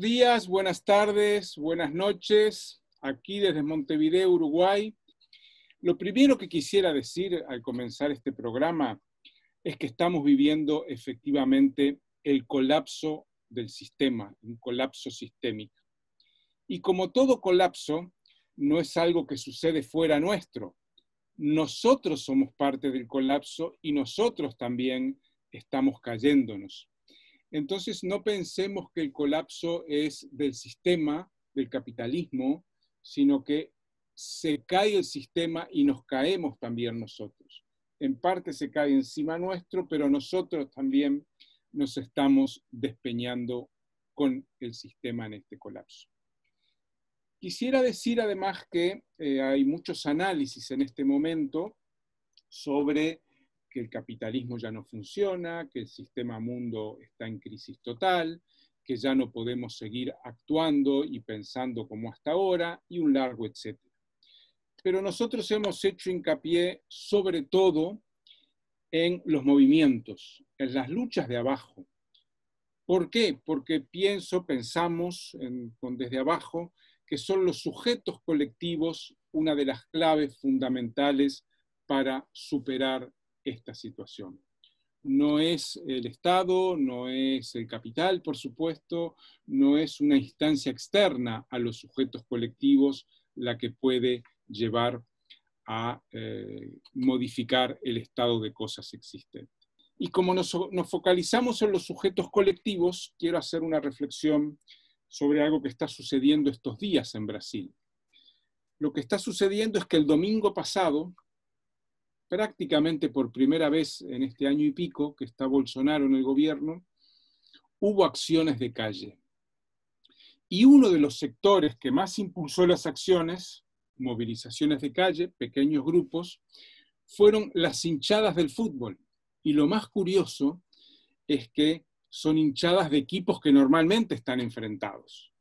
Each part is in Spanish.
Días, buenas tardes, buenas noches, aquí desde Montevideo, Uruguay. Lo primero que quisiera decir al comenzar este programa es que estamos viviendo efectivamente el colapso del sistema, un colapso sistémico. Y como todo colapso, no es algo que sucede fuera nuestro. Nosotros somos parte del colapso y nosotros también estamos cayéndonos. Entonces, no pensemos que el colapso es del sistema, del capitalismo, sino que se cae el sistema y nos caemos también nosotros. En parte se cae encima nuestro, pero nosotros también nos estamos despeñando con el sistema en este colapso. Quisiera decir además que eh, hay muchos análisis en este momento sobre que el capitalismo ya no funciona, que el sistema mundo está en crisis total, que ya no podemos seguir actuando y pensando como hasta ahora, y un largo etcétera. Pero nosotros hemos hecho hincapié sobre todo en los movimientos, en las luchas de abajo. ¿Por qué? Porque pienso, pensamos desde abajo, que son los sujetos colectivos una de las claves fundamentales para superar esta situación. No es el Estado, no es el capital, por supuesto, no es una instancia externa a los sujetos colectivos la que puede llevar a eh, modificar el estado de cosas existente. Y como nos focalizamos en los sujetos colectivos, quiero hacer una reflexión sobre algo que está sucediendo estos días en Brasil. Lo que está sucediendo es que el domingo pasado prácticamente por primera vez en este año y pico que está Bolsonaro en el gobierno, hubo acciones de calle. Y uno de los sectores que más impulsó las acciones, movilizaciones de calle, pequeños grupos, fueron las hinchadas del fútbol. Y lo más curioso es que son hinchadas de equipos que normalmente están enfrentados,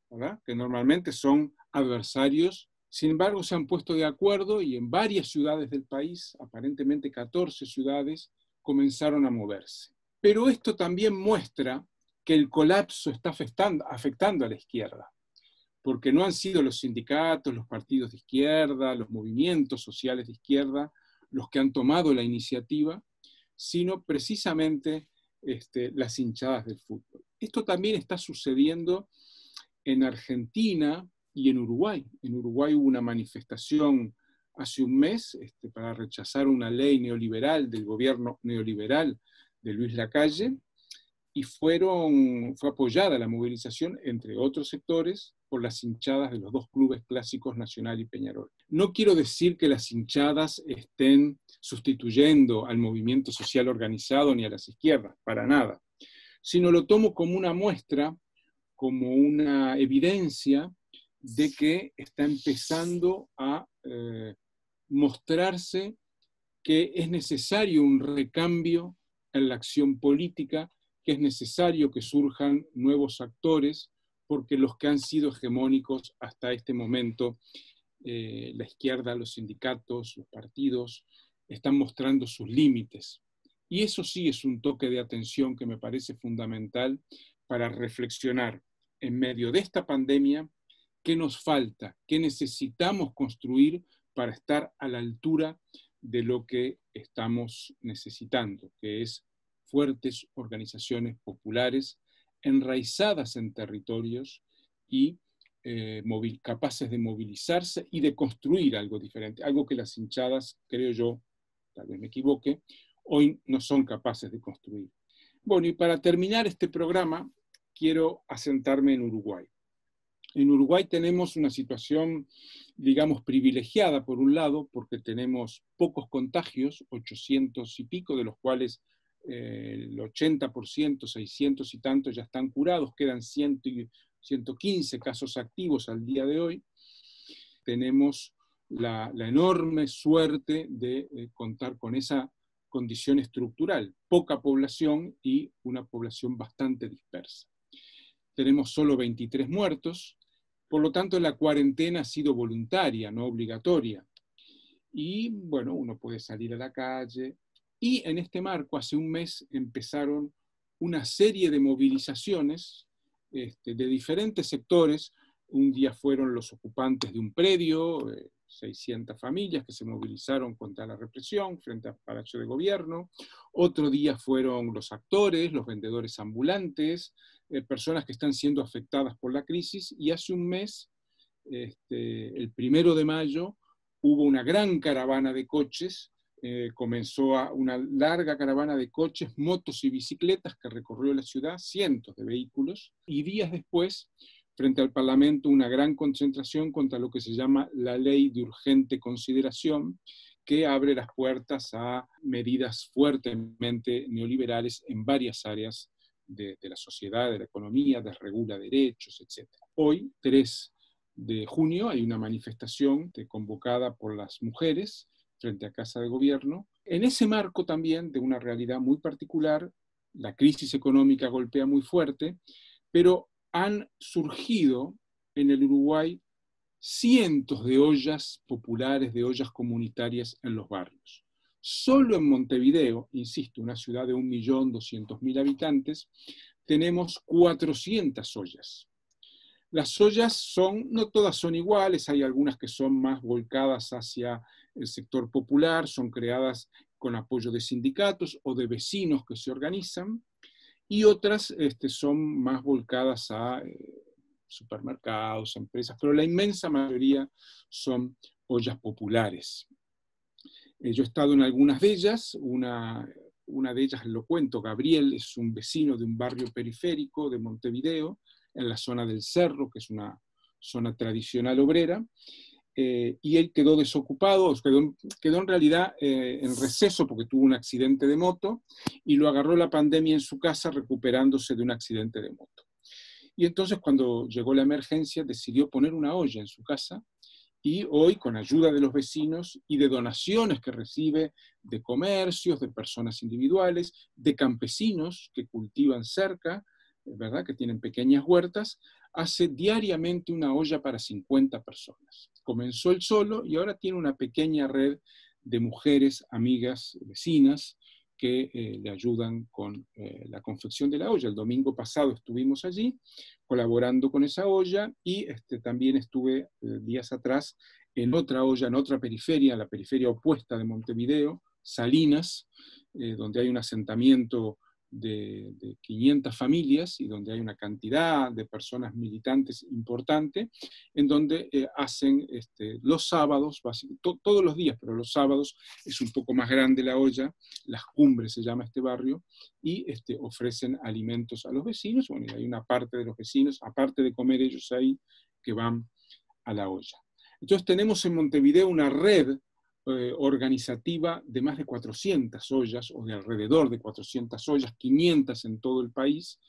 que normalmente son adversarios sin embargo, se han puesto de acuerdo y en varias ciudades del país, aparentemente 14 ciudades, comenzaron a moverse. Pero esto también muestra que el colapso está afectando, a la izquierda, porque no han sido los sindicatos, los partidos de izquierda, los movimientos sociales de izquierda los que han tomado la iniciativa, sino precisamente este, las hinchadas del fútbol. Esto también está sucediendo en Argentina, y en Uruguay. En Uruguay hubo una manifestación hace un mes este, para rechazar una ley neoliberal del gobierno neoliberal de Luis Lacalle y fueron, fue apoyada la movilización, entre otros sectores, por las hinchadas de los dos clubes clásicos Nacional y Peñarol. No quiero decir que las hinchadas estén sustituyendo al movimiento social organizado ni a las izquierdas, para nada, sino lo tomo como una muestra, como una evidencia de que está empezando a eh, mostrarse que es necesario un recambio en la acción política, que es necesario que surjan nuevos actores, porque los que han sido hegemónicos hasta este momento, eh, la izquierda, los sindicatos, los partidos, están mostrando sus límites. Y eso sí es un toque de atención que me parece fundamental para reflexionar en medio de esta pandemia qué nos falta, qué necesitamos construir para estar a la altura de lo que estamos necesitando, que es fuertes organizaciones populares enraizadas en territorios y eh, capaces de movilizarse y de construir algo diferente, algo que las hinchadas, creo yo, tal vez me equivoque, hoy no son capaces de construir. Bueno, y para terminar este programa, quiero asentarme en Uruguay. En Uruguay tenemos una situación, digamos, privilegiada por un lado, porque tenemos pocos contagios, 800 y pico, de los cuales eh, el 80%, 600 y tantos ya están curados, quedan 115 casos activos al día de hoy. Tenemos la, enorme suerte de eh, contar con esa condición estructural, poca población y una población bastante dispersa. Tenemos solo 23 muertos, por lo tanto, la cuarentena ha sido voluntaria, no obligatoria. Y bueno, uno puede salir a la calle. Y en este marco, hace un mes, empezaron una serie de movilizaciones este, de diferentes sectores. Un día fueron los ocupantes de un predio, 600 eh, familias que se movilizaron contra la represión frente al Palacio de Gobierno. Otro día fueron los actores, los vendedores ambulantes, eh, personas que están siendo afectadas por la crisis. Y hace un mes, este, el primero de mayo, hubo una gran caravana de coches eh, comenzó a una larga caravana de coches, motos y bicicletas que recorrió la ciudad, cientos de vehículos, y días después, frente al Parlamento, una gran concentración contra lo que se llama la ley de urgente consideración, que abre las puertas a medidas fuertemente neoliberales en varias áreas de, la sociedad, de la economía, desregula derechos, etc. Hoy, 3 de junio, hay una manifestación convocada por las mujeres frente a Casa de Gobierno. En ese marco también de una realidad muy particular, la crisis económica golpea muy fuerte, pero han surgido en el Uruguay cientos de ollas populares, de ollas comunitarias en los barrios. Solo en Montevideo, insisto, una ciudad de 1.200.000 habitantes, tenemos 400 ollas. Las ollas son, no todas son iguales, hay algunas que son más volcadas hacia el sector popular, son creadas con apoyo de sindicatos o de vecinos que se organizan, y otras este, son más volcadas a eh, supermercados, empresas, pero la inmensa mayoría son ollas populares. Eh, yo he estado en algunas de ellas, una, una de ellas lo cuento, Gabriel es un vecino de un barrio periférico de Montevideo, en la zona del Cerro, que es una zona tradicional obrera, eh, y él quedó desocupado, quedó, quedó en realidad eh, en receso porque tuvo un accidente de moto y lo agarró la pandemia en su casa recuperándose de un accidente de moto. Y entonces cuando llegó la emergencia decidió poner una olla en su casa y hoy con ayuda de los vecinos y de donaciones que recibe de comercios, de personas individuales, de campesinos que cultivan cerca, ¿verdad? que tienen pequeñas huertas, hace diariamente una olla para 50 personas. Comenzó él solo y ahora tiene una pequeña red de mujeres, amigas, vecinas, que eh, le ayudan con eh, la confección de la olla. El domingo pasado estuvimos allí colaborando con esa olla y este, también estuve eh, días atrás en otra olla, en otra periferia, la periferia opuesta de Montevideo, Salinas, donde hay un asentamiento de, 500 familias y donde hay una cantidad de personas militantes importante, en donde eh, hacen este, los sábados, todos los días, pero los sábados es un poco más grande la olla, las cumbres se llama este barrio, y este, ofrecen alimentos a los vecinos. Bueno, y hay una parte de los vecinos, aparte de comer ellos ahí, que van a la olla. Entonces tenemos en Montevideo una red eh, organizativa de más de 400 ollas, o de alrededor de 400 ollas, 500 en todo el país,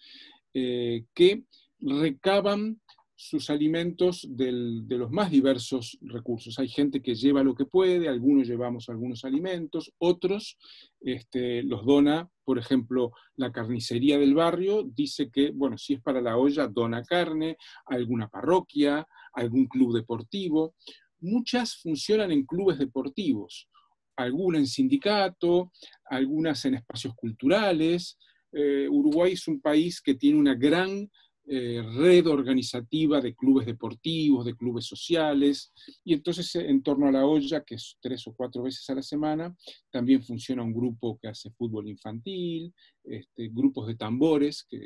eh, que recaban sus alimentos de los más diversos recursos. Hay gente que lleva lo que puede, algunos llevamos algunos alimentos, otros este, los dona, por ejemplo, la carnicería del barrio dice que, bueno, si es para la olla, dona carne, alguna parroquia, algún club deportivo muchas funcionan en clubes deportivos, algunas en sindicato, algunas en espacios culturales. Eh, Uruguay es un país que tiene una gran eh, red organizativa de clubes deportivos, de clubes sociales, y entonces eh, en torno a la olla, que es tres o cuatro veces a la semana, también funciona un grupo que hace fútbol infantil, este, grupos de tambores que,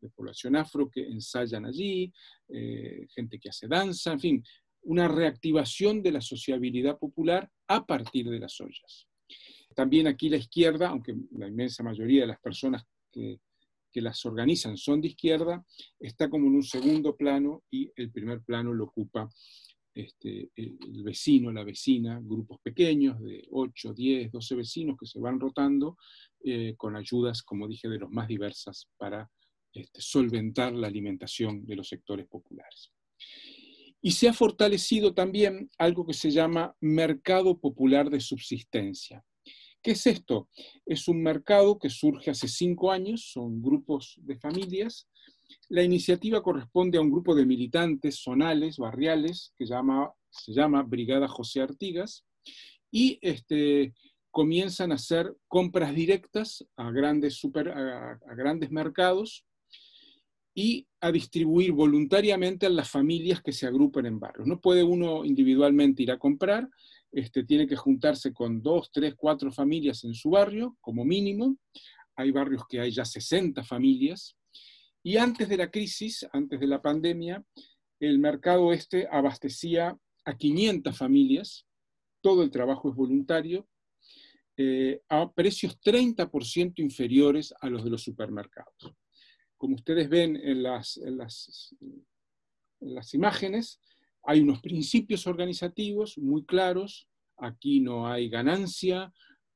de población afro que ensayan allí, gente que hace danza, en fin, una reactivación de la sociabilidad popular a partir de las ollas. También aquí la izquierda, aunque la inmensa mayoría de las personas que, las organizan son de izquierda, está como en un segundo plano y el primer plano lo ocupa este, el vecino, la vecina, grupos pequeños de 8, 10, 12 vecinos que se van rotando eh, con ayudas, como dije, de los más diversas para este, solventar la alimentación de los sectores populares. Y se ha fortalecido también algo que se llama mercado popular de subsistencia. ¿Qué es esto? Es un mercado que surge hace cinco años, son grupos de familias. La iniciativa corresponde a un grupo de militantes zonales, barriales, que se llama Brigada José Artigas, y este, comienzan a hacer compras directas a grandes, super, a grandes mercados y a distribuir voluntariamente a las familias que se agrupan en barrios. No puede uno individualmente ir a comprar, este, tiene que juntarse con dos, tres, cuatro familias en su barrio, como mínimo. Hay barrios que hay ya 60 familias. Y antes de la crisis, antes de la pandemia, el mercado este abastecía a 500 familias, todo el trabajo es voluntario, eh, a precios 30% inferiores a los de los supermercados. Como ustedes ven en las, imágenes, hay unos principios organizativos muy claros, aquí no hay ganancia,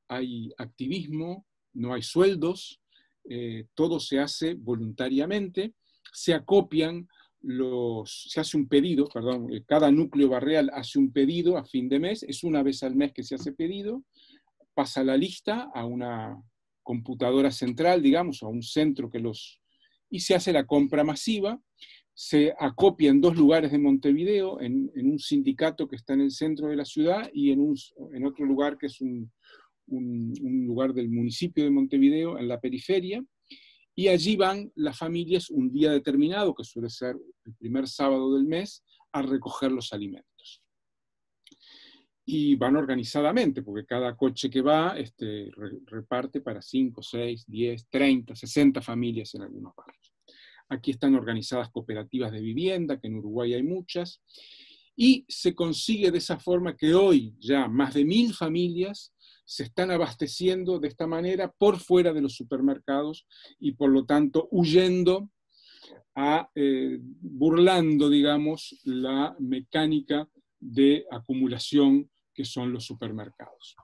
hay activismo, no hay sueldos, eh, todo se hace voluntariamente, se acopian los, se hace un pedido, perdón, eh, cada núcleo barrial hace un pedido a fin de mes, es una vez al mes que se hace pedido, pasa la lista a una computadora central, digamos, a un centro que los... y se hace la compra masiva, se acopia en dos lugares de Montevideo, en, un sindicato que está en el centro de la ciudad y en, un, en otro lugar que es un, un, lugar del municipio de Montevideo, en la periferia, y allí van las familias un día determinado, que suele ser el primer sábado del mes, a recoger los alimentos. Y van organizadamente, porque cada coche que va este, reparte para 5, 6, 10, 30, 60 familias en algunos barrios. Aquí están organizadas cooperativas de vivienda, que en Uruguay hay muchas, y se consigue de esa forma que hoy ya más de mil familias se están abasteciendo de esta manera por fuera de los supermercados y por lo tanto huyendo a, eh, burlando, digamos, la mecánica de acumulación que son los supermercados.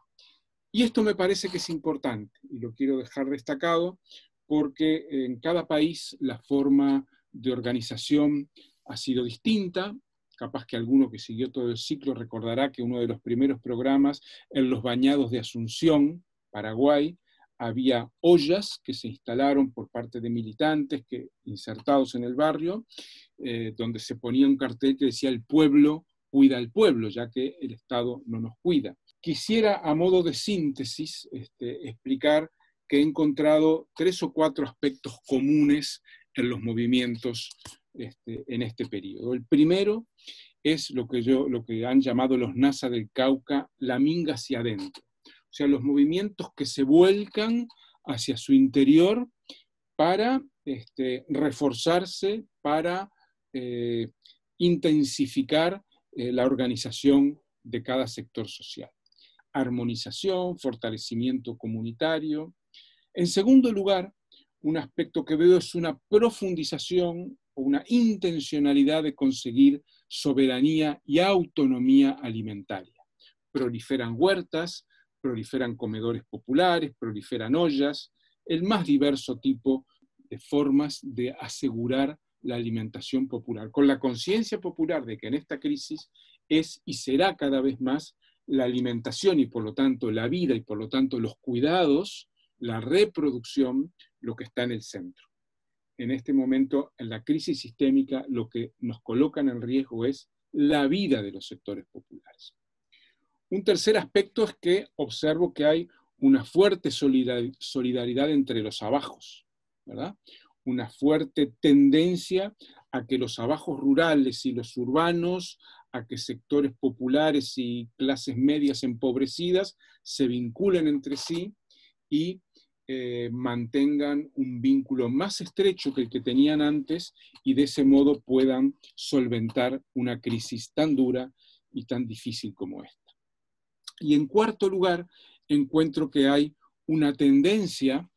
Y esto me parece que es importante y lo quiero dejar destacado porque en cada país la forma de organización ha sido distinta, capaz que alguno que siguió todo el ciclo recordará que uno de los primeros programas en los bañados de Asunción, Paraguay, había ollas que se instalaron por parte de militantes que, insertados en el barrio, eh, donde se ponía un cartel que decía el pueblo cuida al pueblo, ya que el Estado no nos cuida. Quisiera, a modo de síntesis, este, explicar que he encontrado tres o cuatro aspectos comunes en los movimientos este, en este periodo. El primero es lo que, yo, lo que han llamado los NASA del Cauca, la minga hacia adentro. O sea, los movimientos que se vuelcan hacia su interior para este, reforzarse, para eh, intensificar eh, la organización de cada sector social. Armonización, fortalecimiento comunitario. En segundo lugar, un aspecto que veo es una profundización o una intencionalidad de conseguir soberanía y autonomía alimentaria. Proliferan huertas, proliferan comedores populares, proliferan ollas, el más diverso tipo de formas de asegurar la alimentación popular, con la conciencia popular de que en esta crisis es y será cada vez más la alimentación y por lo tanto la vida y por lo tanto los cuidados, la reproducción, lo que está en el centro en este momento, en la crisis sistémica, lo que nos coloca en riesgo es la vida de los sectores populares. Un tercer aspecto es que observo que hay una fuerte solidaridad entre los abajos, ¿verdad? Una fuerte tendencia a que los abajos rurales y los urbanos, a que sectores populares y clases medias empobrecidas se vinculen entre sí y eh, mantengan un vínculo más estrecho que el que tenían antes y de ese modo puedan solventar una crisis tan dura y tan difícil como esta. Y en cuarto lugar, encuentro que hay una tendencia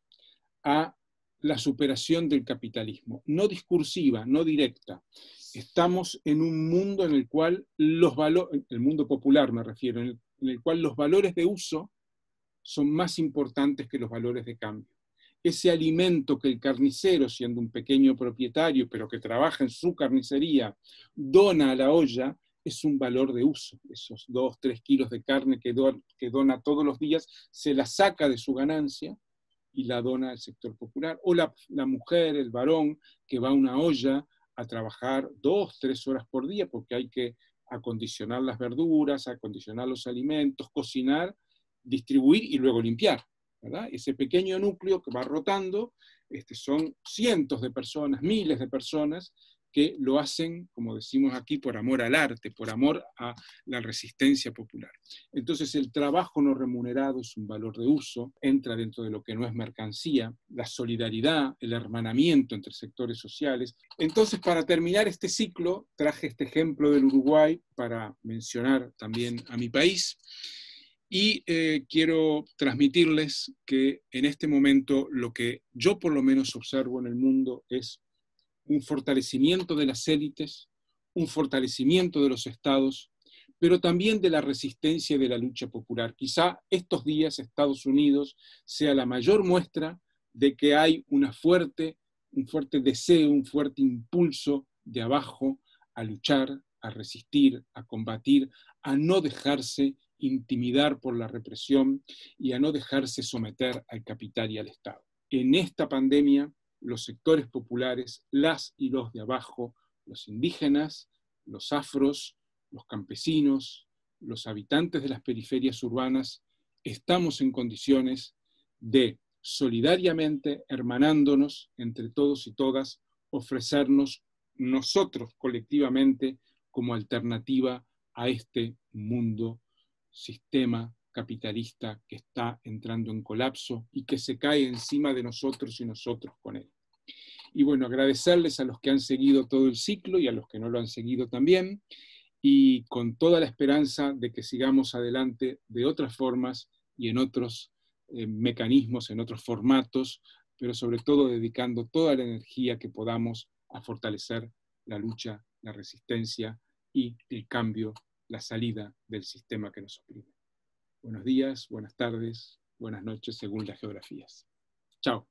a la superación del capitalismo, no discursiva, no directa. Estamos en un mundo en el cual los valores, el mundo popular me refiero, en el cual los valores de uso son más importantes que los valores de cambio. Ese alimento que el carnicero, siendo un pequeño propietario, pero que trabaja en su carnicería, dona a la olla, es un valor de uso. Esos dos, tres kilos de carne que, que dona todos los días, se la saca de su ganancia y la dona al sector popular. O la, la mujer, el varón, que va a una olla a trabajar dos, tres horas por día, porque hay que acondicionar las verduras, acondicionar los alimentos, cocinar distribuir y luego limpiar. Ese pequeño núcleo que va rotando este, son cientos de personas, miles de personas que lo hacen, como decimos aquí, por amor al arte, por amor a la resistencia popular. Entonces el trabajo no remunerado es un valor de uso, entra dentro de lo que no es mercancía, la solidaridad, el hermanamiento entre sectores sociales. Entonces, para terminar este ciclo, traje este ejemplo del Uruguay para mencionar también a mi país. Y eh, quiero transmitirles que en este momento lo que yo por lo menos observo en el mundo es un fortalecimiento de las élites, un fortalecimiento de los estados, pero también de la resistencia y de la lucha popular. Quizá estos días Estados Unidos sea la mayor muestra de que hay una fuerte, un fuerte deseo, un fuerte impulso de abajo a luchar, a resistir, a combatir, a no dejarse intimidar por la represión y a no dejarse someter al capital y al Estado. En esta pandemia los sectores populares, las y los de abajo, los indígenas, los afros, los campesinos, los habitantes de las periferias urbanas, estamos en condiciones de solidariamente, hermanándonos entre todos y todas, ofrecernos nosotros colectivamente como alternativa a este mundo, sistema capitalista que está entrando en colapso y que se cae encima de nosotros y nosotros con él. Y bueno, agradecerles a los que han seguido todo el ciclo y a los que no lo han seguido también, y con toda la esperanza de que sigamos adelante de otras formas y en otros eh, mecanismos, en otros formatos, pero sobre todo dedicando toda la energía que podamos a fortalecer la lucha, la resistencia y el cambio, la salida del sistema que nos oprime. Buenos días, buenas tardes, buenas noches, según las geografías. Chao.